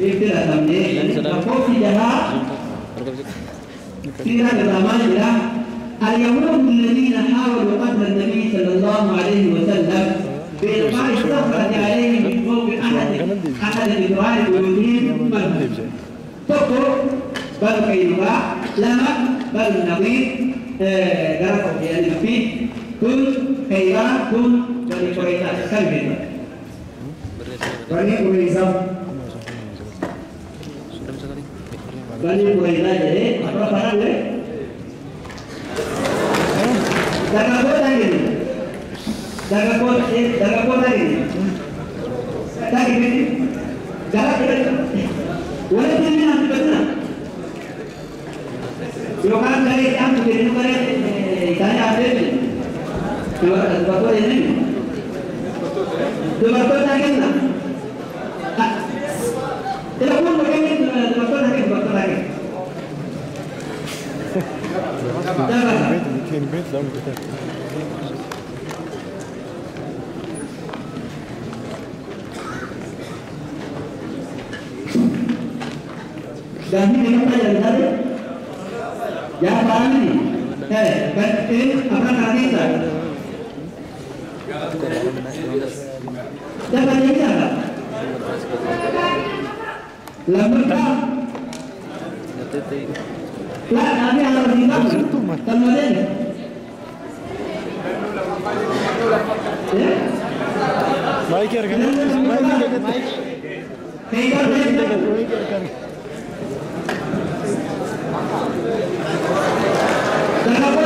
Itulah tadi. Lalu tidak tidak beramalah. اليهود الذين حاولوا قتل النبي صلى الله عليه وسلم بإلقاء الصخرة عليه من فوق أحد أحد إدوار بيوتهم منهم. فكر بل قينقاع لما بل نظير دركوا في المفيد كن خيرا كن ولقريش كلمة Banyak boleh isap. Kami boleh lagi. Apa faham ni? Jaga kuat. Jaga kuat. Jaga kuat lagi. Tadi ni. Jaga kuat. Boleh tak ni nak berapa? Jokan dari yang begini tu kan? Tanya ada ni? Jual apa tu ni? Jual? القرآن dan ini kita yang tadi yang tadi eh berarti apa tadi kan dan tadi kan lembut देते ही माइक यार माइक यार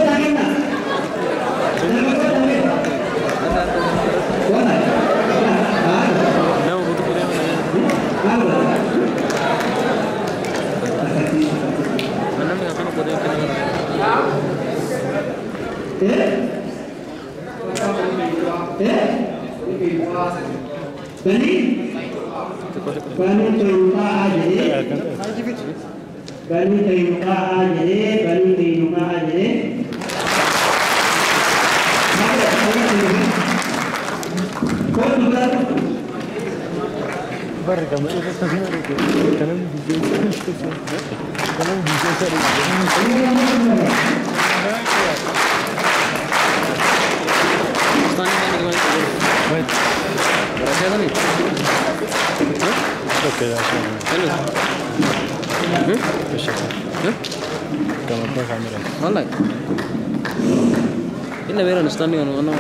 Eh? Eh? Bani? Jadi Erken. Bani Tayuka jadi Bani Tayuka jadi Kau juga Bar kamu itu itu. Kanan video Kanan video saya. Stani Gracias, Dani. Creo que ya son. ¿Eh? Online. ಇಲ್ಲ ಬೇರೆ ಅನಿಸ್ತಾನೆ ಅವನು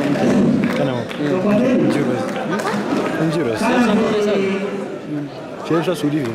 ಸೇರ್ಸ ಸುದೀವಿ